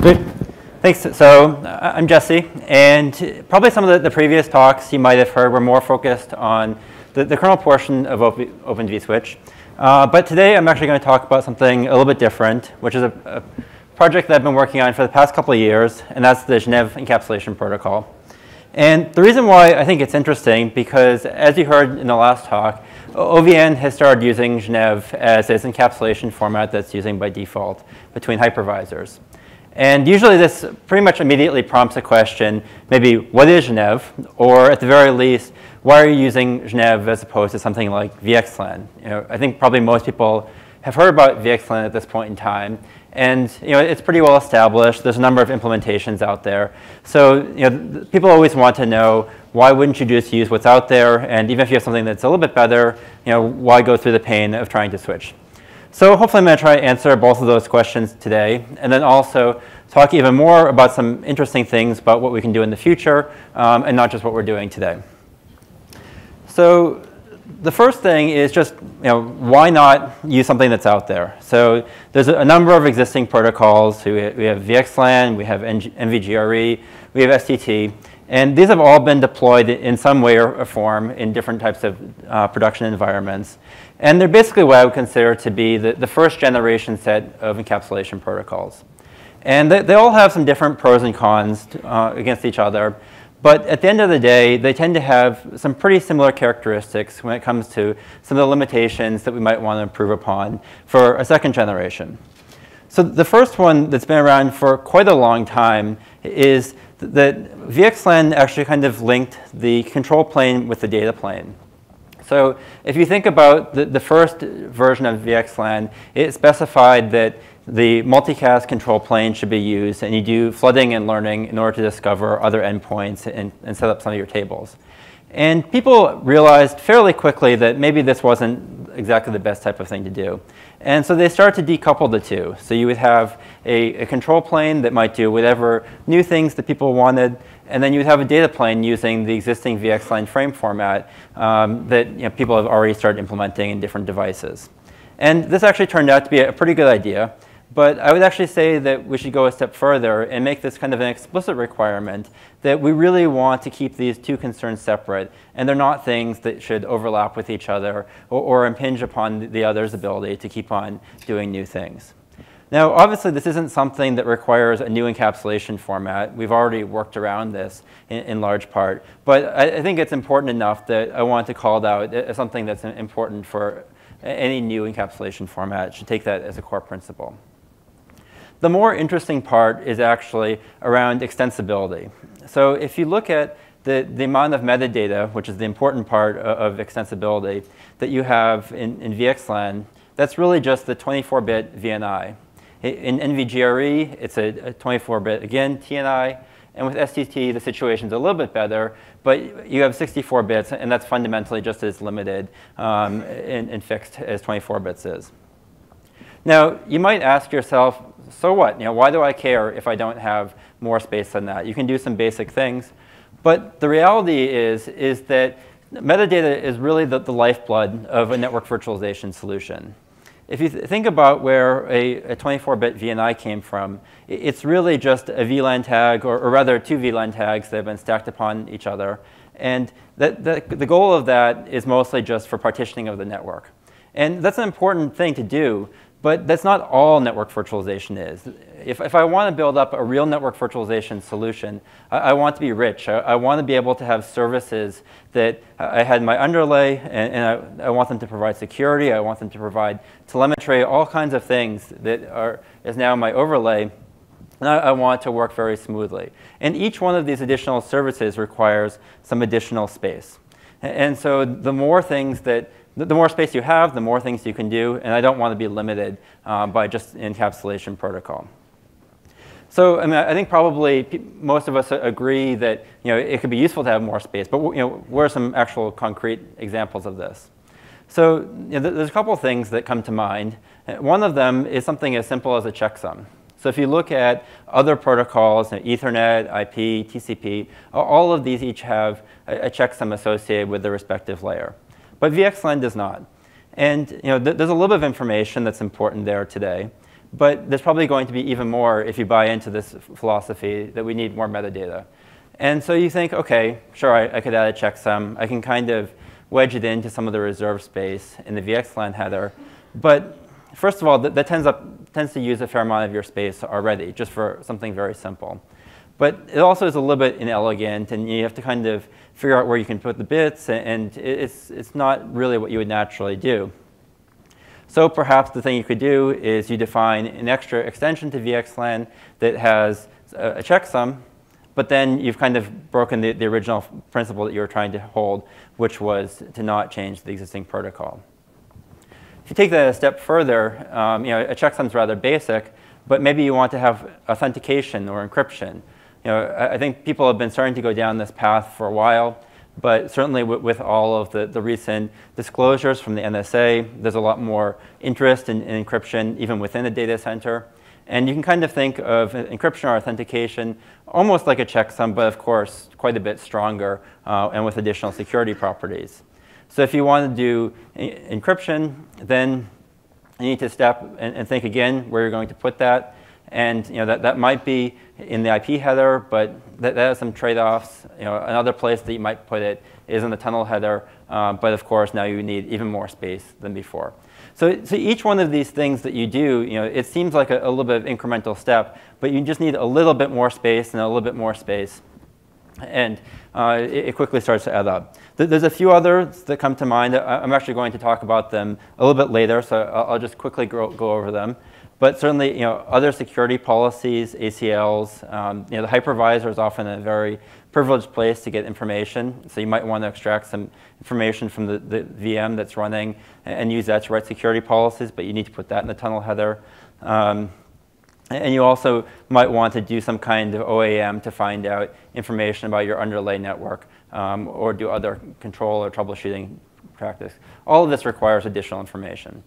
Great. Thanks. So uh, I'm Jesse, and probably some of the, the, previous talks you might have heard were more focused on the, the kernel portion of Open, Open vSwitch. Uh, but today I'm actually going to talk about something a little bit different, which is a, a project that I've been working on for the past couple of years, and that's the Genève encapsulation protocol. And the reason why I think it's interesting, because as you heard in the last talk, OVN has started using Genève as its encapsulation format that's using by default between hypervisors. And usually this pretty much immediately prompts a question, maybe what is Genève? Or at the very least, why are you using Genève as opposed to something like VXLAN? You know, I think probably most people have heard about VXLAN at this point in time. And you know, it's pretty well established. There's a number of implementations out there. So you know, people always want to know, why wouldn't you just use what's out there? And even if you have something that's a little bit better, you know, why go through the pain of trying to switch? So hopefully I'm going to try to answer both of those questions today, and then also talk even more about some interesting things about what we can do in the future, um, and not just what we're doing today. So the first thing is just, you know, why not use something that's out there? So there's a number of existing protocols. We have VXLAN, we have NVGRE, we have STT, and these have all been deployed in some way or form in different types of uh, production environments. And they're basically what I would consider to be the, the first generation set of encapsulation protocols. And they, they all have some different pros and cons uh, against each other. But at the end of the day, they tend to have some pretty similar characteristics when it comes to some of the limitations that we might want to improve upon for a second generation. So the first one that's been around for quite a long time is that VXLAN actually kind of linked the control plane with the data plane. So if you think about the, the first version of VXLAN, it specified that the multicast control plane should be used, and you do flooding and learning in order to discover other endpoints and, and set up some of your tables. And people realized fairly quickly that maybe this wasn't exactly the best type of thing to do. And so they started to decouple the two. So you would have a, a, control plane that might do whatever new things that people wanted, and then you would have a data plane using the existing VXLAN frame format um, that you know, people have already started implementing in different devices. And this actually turned out to be a pretty good idea. But I would actually say that we should go a step further and make this kind of an explicit requirement that we really want to keep these two concerns separate. And they're not things that should overlap with each other or, or impinge upon the other's ability to keep on doing new things. Now, obviously, this isn't something that requires a new encapsulation format. We've already worked around this in, in large part. But I, I, think it's important enough that I want to call it out as something that's important for uh, any new encapsulation format. should take that as a core principle. The more interesting part is actually around extensibility. So if you look at the, the amount of metadata, which is the important part of, of extensibility, that you have in, in VXLAN, that's really just the 24-bit VNI. In NVGRE, it's a 24-bit, again, TNI. And with STT, the situation's a little bit better, but you have 64 bits, and that's fundamentally just as limited um, and, and fixed as 24 bits is. Now, you might ask yourself, so what? You know, why do I care if I don't have more space than that? You can do some basic things. But the reality is, is that metadata is really the, the lifeblood of a network virtualization solution if you th think about where a 24-bit VNI came from, it's really just a VLAN tag, or, or, rather two VLAN tags that have been stacked upon each other. And that, that, the goal of that is mostly just for partitioning of the network. And that's an important thing to do but that's not all network virtualization is. If, if I want to build up a real network virtualization solution, I, I want to be rich. I, I, want to be able to have services that I had my underlay, and, and I, I, want them to provide security. I want them to provide telemetry, all kinds of things that are, is now my overlay. And I, I want to work very smoothly. And each one of these additional services requires some additional space. And so the more things that the more space you have, the more things you can do, and I don't want to be limited uh, by just encapsulation protocol. So I, mean, I think probably most of us agree that you know, it could be useful to have more space, but you know, what are some actual concrete examples of this? So you know, there's a couple of things that come to mind. One of them is something as simple as a checksum. So if you look at other protocols, you know, Ethernet, IP, TCP, all of these each have a checksum associated with the respective layer. But VXLAN does not. And you know, th there's a little bit of information that's important there today. But there's probably going to be even more if you buy into this philosophy that we need more metadata. And so you think, OK, sure, I, I could add a checksum. I can kind of wedge it into some of the reserve space in the VXLAN header. But first of all, that, that tends, up, tends to use a fair amount of your space already, just for something very simple. But it also is a little bit inelegant, and you have to kind of figure out where you can put the bits, and it's, it's not really what you would naturally do. So perhaps the thing you could do is you define an extra extension to VXLAN that has a, checksum, but then you've kind of broken the, the original principle that you were trying to hold, which was to not change the existing protocol. If you take that a step further, um, you know, a checksum is rather basic, but maybe you want to have authentication or encryption. You know, I, think people have been starting to go down this path for a while. But certainly with all of the, the recent disclosures from the NSA, there's a lot more interest in, in encryption even within a data center. And you can kind of think of encryption or authentication almost like a checksum, but of course quite a bit stronger uh, and with additional security properties. So if you want to do encryption, then you need to step and, and, think again where you're going to put that. And you know, that, that might be in the IP header, but that, that has some trade-offs. You know, another place that you might put it is in the tunnel header, uh, but of course now you need even more space than before. So, so each one of these things that you do, you know, it seems like a, a little bit of incremental step, but you just need a little bit more space and a little bit more space. And uh, it, it, quickly starts to add up. There's a few others that come to mind. I'm actually going to talk about them a little bit later, so I'll, I'll just quickly go, go over them. But certainly, you know, other security policies, ACLs, um, you know, the hypervisor is often a very privileged place to get information. So you might want to extract some information from the, the VM that's running and, use that to write security policies, but you need to put that in the tunnel header. Um, and you also might want to do some kind of OAM to find out information about your underlay network um, or do other control or troubleshooting practice. All of this requires additional information.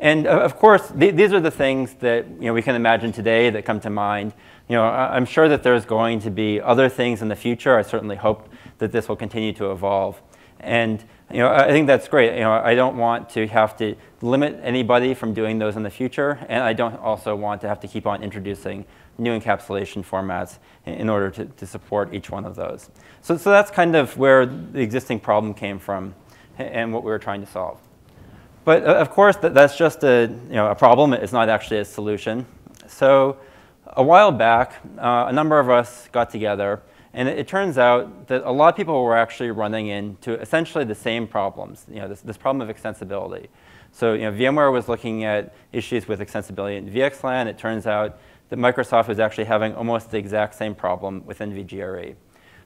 And uh, of course, th these are the things that you know, we can imagine today that come to mind. You know, I'm sure that there's going to be other things in the future. I certainly hope that this will continue to evolve. And you know, I think that's great. You know, I don't want to have to limit anybody from doing those in the future, and I don't also want to have to keep on introducing new encapsulation formats in order to, to support each one of those. So, so that's kind of where the existing problem came from and what we were trying to solve. But uh, of course, that's just a, you know, a problem. It's not actually a solution. So a while back, uh, a number of us got together, and it, it, turns out that a lot of people were actually running into essentially the same problems, you know, this, this problem of extensibility. So you know, VMware was looking at issues with extensibility in VXLAN. It turns out that Microsoft was actually having almost the exact same problem with NVGRE.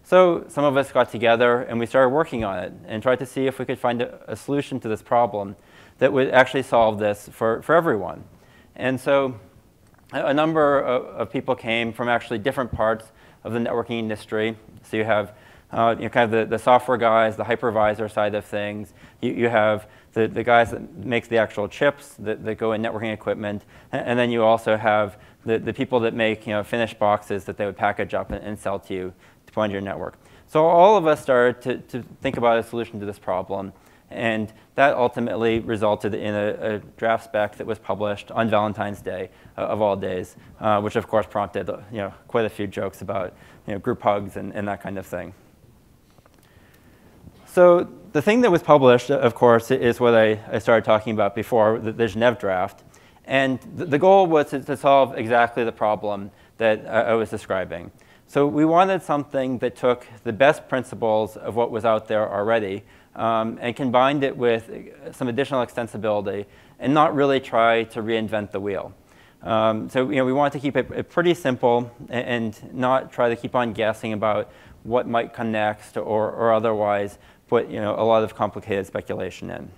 So some of us got together and we started working on it and tried to see if we could find a, a solution to this problem that would actually solve this for, for everyone. And so a number of, of people came from actually different parts of the networking industry. So you have uh, you know, kind of the, the software guys, the hypervisor side of things. You, you have the, the guys that make the actual chips that, that go in networking equipment. And, and, then you also have the, the people that make you know, finished boxes that they would package up and, and sell to you to put your network. So all of us started to, to think about a solution to this problem. And that ultimately resulted in a, a, draft spec that was published on Valentine's Day uh, of all days, uh, which of course prompted you know, quite a few jokes about you know, group hugs and, and that kind of thing. So the thing that was published, of course, is what I, I started talking about before, the, the draft. And the, the goal was to, to, solve exactly the problem that I, I was describing. So we wanted something that took the best principles of what was out there already, um, and combined it with some additional extensibility and not really try to reinvent the wheel. Um, so you know, we want to keep it, pretty simple and, and, not try to keep on guessing about what might come next or, or otherwise put you know, a lot of complicated speculation in.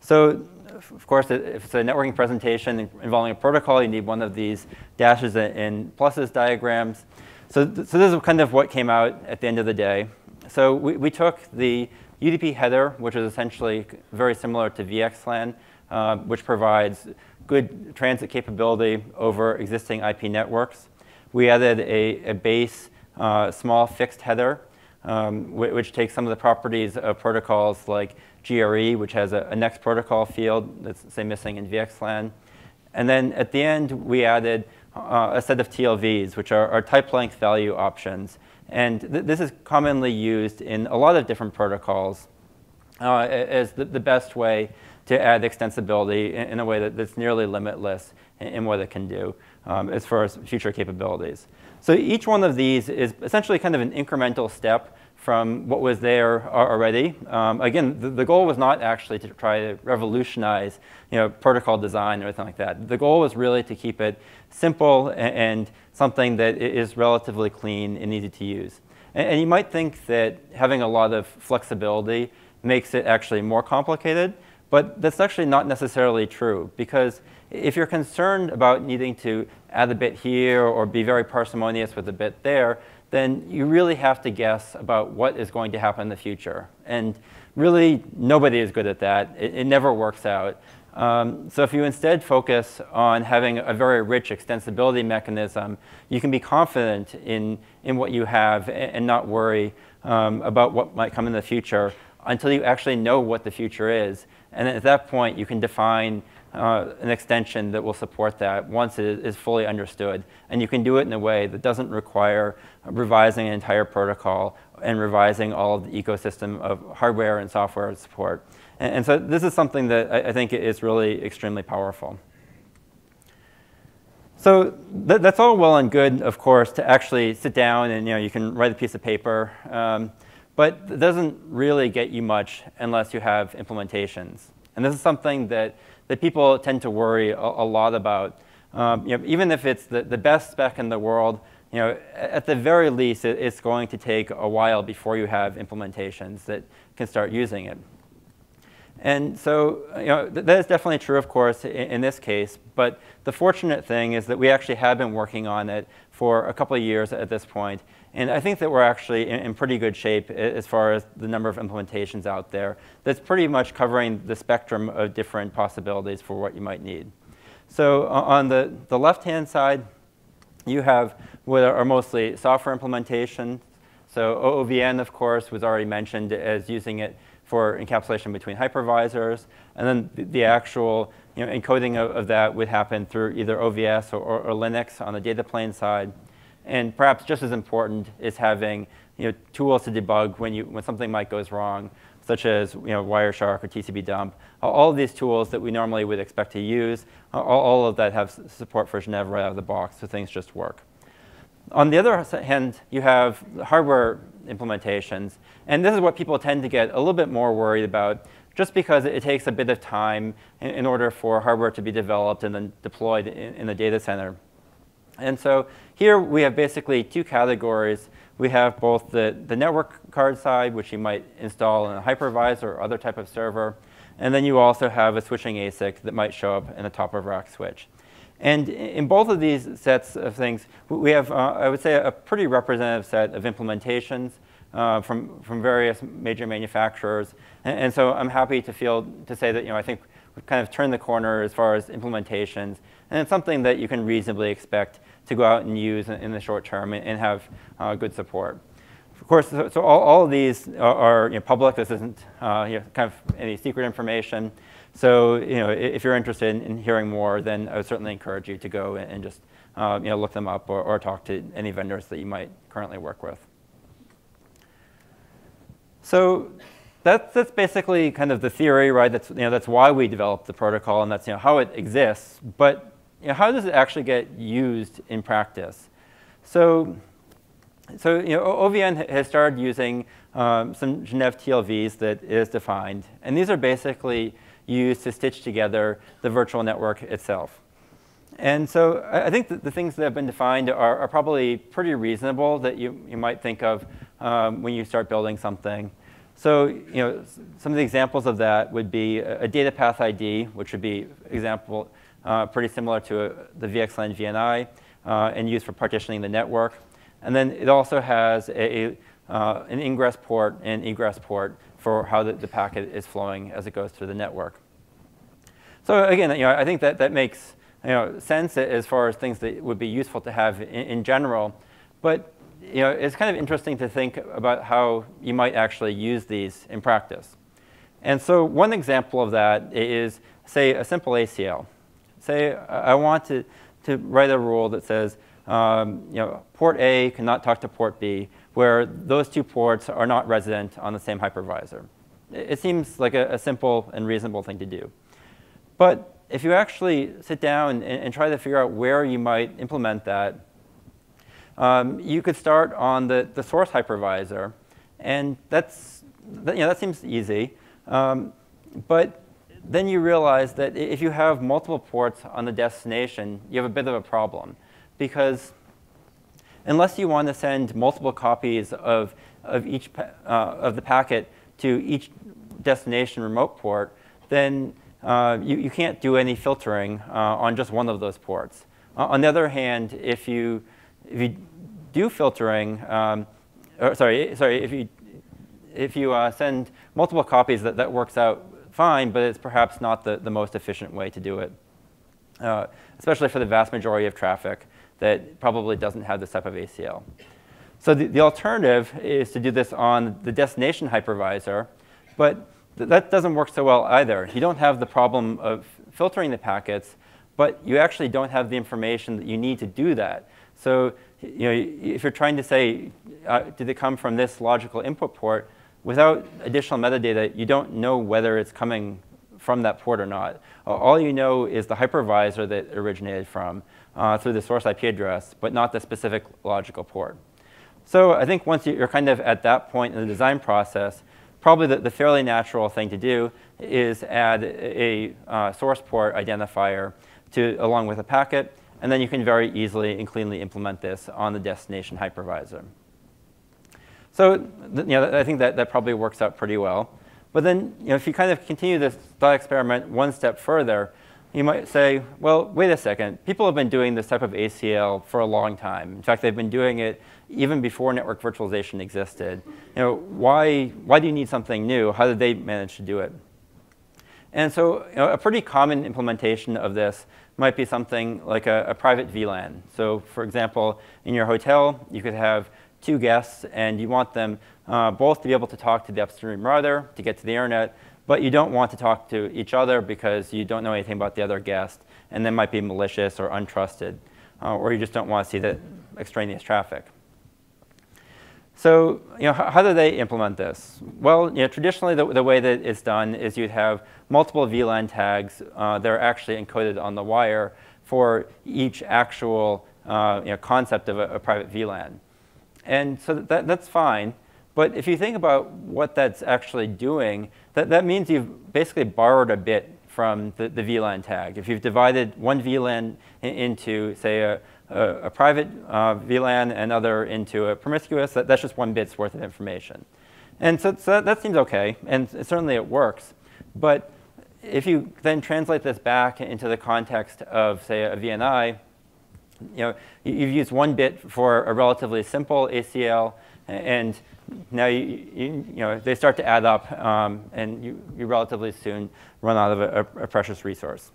So of course, if it's a networking presentation involving a protocol, you need one of these dashes and pluses diagrams. So, so this is kind of what came out at the end of the day. So we, we took the UDP header, which is essentially very similar to VXLAN, uh, which provides good transit capability over existing IP networks. We added a, a base uh, small fixed header, um, which takes some of the properties of protocols like GRE, which has a, a next protocol field that's, say, missing in VXLAN. And then at the end, we added uh, a set of TLVs, which are, are type length value options. And th this is commonly used in a lot of different protocols uh, as the, the, best way to add extensibility in, in a way that, that's nearly limitless in, in what it can do um, as far as future capabilities. So each one of these is essentially kind of an incremental step from what was there already. Um, again, the, the, goal was not actually to try to revolutionize you know, protocol design or anything like that. The goal was really to keep it simple and, and something that is relatively clean and easy to use. And, and, you might think that having a lot of flexibility makes it actually more complicated, but that's actually not necessarily true because if you're concerned about needing to add a bit here or be very parsimonious with a bit there, then you really have to guess about what is going to happen in the future. And really, nobody is good at that. It, it never works out. Um, so if you instead focus on having a very rich extensibility mechanism, you can be confident in, in what you have and, and not worry um, about what might come in the future until you actually know what the future is. And at that point, you can define uh, an extension that will support that once it is fully understood. And you can do it in a way that doesn't require revising an entire protocol and revising all of the ecosystem of hardware and software support. And, and so this is something that I, I, think is really extremely powerful. So th that's all well and good, of course, to actually sit down and you know you can write a piece of paper, um, but it doesn't really get you much unless you have implementations. And this is something that that people tend to worry a, a lot about. Um, you know, even if it's the, the best spec in the world, you know, at the very least, it, it's going to take a while before you have implementations that can start using it. And so, you know, th that is definitely true, of course, in, in, this case. But the fortunate thing is that we actually have been working on it for a couple of years at this point, and I think that we're actually in, in, pretty good shape as far as the number of implementations out there. That's pretty much covering the spectrum of different possibilities for what you might need. So on the, the left-hand side, you have what are mostly software implementations. So OVN, of course, was already mentioned as using it for encapsulation between hypervisors. And then the, actual you know, encoding of, of, that would happen through either OVS or, or, or Linux on the data plane side. And perhaps just as important is having you know, tools to debug when, you, when something might goes wrong, such as you know, Wireshark or TCP dump. All of these tools that we normally would expect to use, all, all of that have support for Genève right out of the box, so things just work. On the other hand, you have hardware implementations. And this is what people tend to get a little bit more worried about just because it takes a bit of time in, in order for hardware to be developed and then deployed in, in the data center. And so here we have basically two categories. We have both the, the network card side, which you might install in a hypervisor or other type of server. And then you also have a switching ASIC that might show up in a top of rack switch. And in both of these sets of things, we have, uh, I would say, a pretty representative set of implementations uh, from, from various major manufacturers. And, and, so I'm happy to feel, to say that, you know, I think we've kind of turned the corner as far as implementations. And it's something that you can reasonably expect to go out and use in, the short term and, have uh, good support. Of course, so, so all, all, of these are, are you know, public. This isn't uh, you know, kind of any secret information. So you know, if you're interested in, in, hearing more, then I would certainly encourage you to go and, and just uh, you know, look them up or, or talk to any vendors that you might currently work with. So that's, that's basically kind of the theory, right? That's, you know, that's why we developed the protocol, and that's you know, how it exists. But you know, how does it actually get used in practice? So, so you know, OVN has started using um, some Genève TLVs that is defined. And these are basically used to stitch together the virtual network itself. And so I think the things that have been defined are, are probably pretty reasonable that you, you might think of um, when you start building something. So you know, some of the examples of that would be a data path ID, which would be example uh, pretty similar to a, the VXLAN VNI uh, and used for partitioning the network. And then it also has a, uh, an ingress port and egress port for how the, the, packet is flowing as it goes through the network. So again, you know, I think that, that makes you know, sense as far as things that would be useful to have in, in general. But you know, it's kind of interesting to think about how you might actually use these in practice. And so one example of that is, say, a simple ACL. Say I want to, to write a rule that says, um, you know, port A cannot talk to port B, where those two ports are not resident on the same hypervisor. It seems like a, a simple and reasonable thing to do. But if you actually sit down and, and, try to figure out where you might implement that, um, you could start on the, the source hypervisor. And that's, you know, that seems easy. Um, but then you realize that if you have multiple ports on the destination, you have a bit of a problem. Because unless you want to send multiple copies of, of, each, uh, of the packet to each destination remote port, then uh, you, you can't do any filtering uh, on just one of those ports. On the other hand, if you, if you do filtering, um, or sorry, sorry, if you, if you uh, send multiple copies, that, that works out fine, but it's perhaps not the, the most efficient way to do it, uh, especially for the vast majority of traffic that probably doesn't have this type of ACL. So the, the alternative is to do this on the destination hypervisor, but th that doesn't work so well either. You don't have the problem of filtering the packets, but you actually don't have the information that you need to do that. So you know, if you're trying to say, uh, did it come from this logical input port, without additional metadata, you don't know whether it's coming from that port or not. All you know is the hypervisor that it originated from uh, through the source IP address, but not the specific logical port. So I think once you're kind of at that point in the design process, probably the, the fairly natural thing to do is add a uh, source port identifier to, along with a packet, and then you can very easily and cleanly implement this on the destination hypervisor. So you know, I think that, that probably works out pretty well. But then you know, if you kind of continue this thought experiment one step further, you might say, well, wait a second. People have been doing this type of ACL for a long time. In fact, they've been doing it even before network virtualization existed. You know, why, why do you need something new? How did they manage to do it? And so you know, a pretty common implementation of this might be something like a, a, private VLAN. So for example, in your hotel, you could have two guests, and you want them uh, both to be able to talk to the upstream router to get to the internet, but you don't want to talk to each other because you don't know anything about the other guest, and they might be malicious or untrusted, uh, or you just don't want to see the extraneous traffic. So, you know, how, how, do they implement this? Well, you know, traditionally the, the, way that it's done is you'd have multiple VLAN tags uh, that are actually encoded on the wire for each actual uh, you know, concept of a, a, private VLAN. And so that, that's fine. But if you think about what that's actually doing, that, that means you've basically borrowed a bit from the, the VLAN tag. If you've divided one VLAN into, say, a, a, a private uh, VLAN and other into a promiscuous, that, that's just one bit's worth of information. And so, so that, that seems OK, and certainly it works. But if you then translate this back into the context of, say, a VNI, you know, you've used one bit for a relatively simple ACL, and now you, you, you know, they start to add up, um, and you, you relatively soon run out of a, a, precious resource.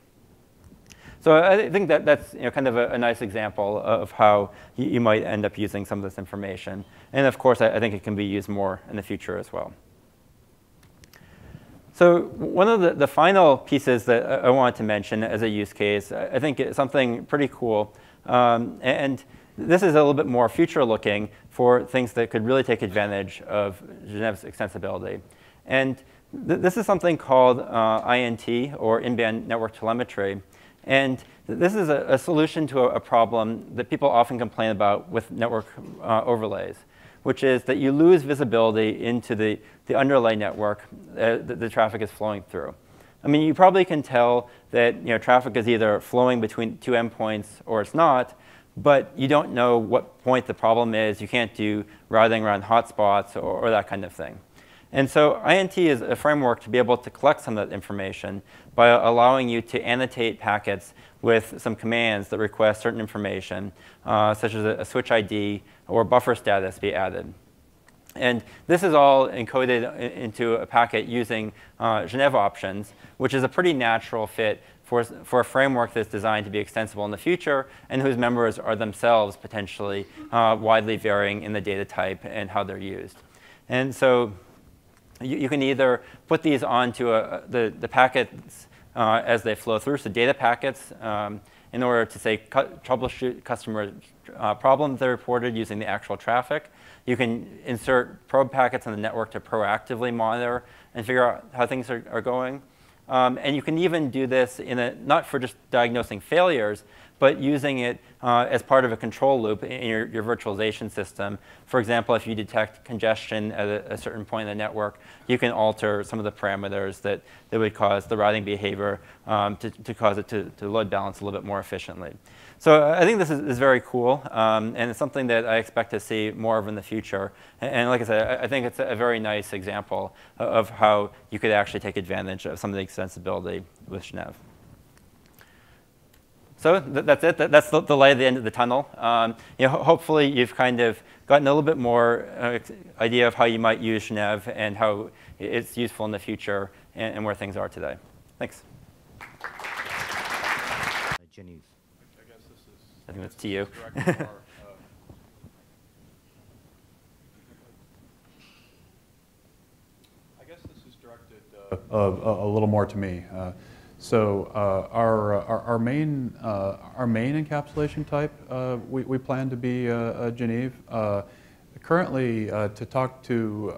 So I think that that's you know, kind of a, a nice example of how you, you, might end up using some of this information. And of course, I, I think it can be used more in the future as well. So one of the, the final pieces that I wanted to mention as a use case, I think is something pretty cool. Um, and this is a little bit more future looking for things that could really take advantage of Genève's extensibility. And th this is something called uh, INT, or in-band network telemetry. And this is a, a solution to a, a, problem that people often complain about with network uh, overlays, which is that you lose visibility into the, the underlay network uh, that the traffic is flowing through. I mean, you probably can tell that you know, traffic is either flowing between two endpoints or it's not, but you don't know what point the problem is. You can't do routing around hotspots or, or that kind of thing. And so INT is a framework to be able to collect some of that information by allowing you to annotate packets with some commands that request certain information, uh, such as a, a, switch ID or buffer status be added. And this is all encoded into a packet using uh, Genève options, which is a pretty natural fit for, for a framework that's designed to be extensible in the future and whose members are themselves potentially uh, widely varying in the data type and how they're used. And so you, you can either put these onto a, the, the packets uh, as they flow through. So data packets, um, in order to say cu troubleshoot customer uh, problems that are reported using the actual traffic. You can insert probe packets on the network to proactively monitor and figure out how things are, are going. Um, and you can even do this in a, not for just diagnosing failures, but using it uh, as part of a control loop in your, your, virtualization system. For example, if you detect congestion at a, a, certain point in the network, you can alter some of the parameters that, that would cause the routing behavior um, to, to cause it to, to load balance a little bit more efficiently. So uh, I think this is, is very cool, um, and it's something that I expect to see more of in the future. And, and like I said, I, I, think it's a very nice example of how you could actually take advantage of some of the extensibility with Genève. So th that's it. That's the, the, light at the end of the tunnel. Um, you know, ho hopefully you've kind of gotten a little bit more uh, idea of how you might use Genève and how it's useful in the future and, and where things are today. Thanks. Genève. I think that's to you. I guess this is directed uh, a, a, little more to me. Uh, so uh, our, uh, our, our, main, uh, our main encapsulation type, uh, we, we plan to be uh, uh Genève. Uh, currently, to talk to,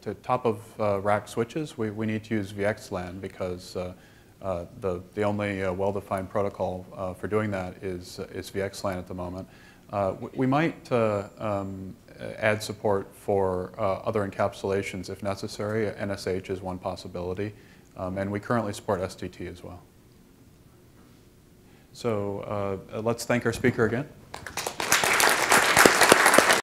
to top of rack switches, we, we need to use VXLAN because the, the only well-defined protocol for doing that is, is VXLAN at the moment. we, we might um, add support for other encapsulations if necessary. NSH is one possibility. Um, and we currently support STT as well. So uh, let's thank our speaker again.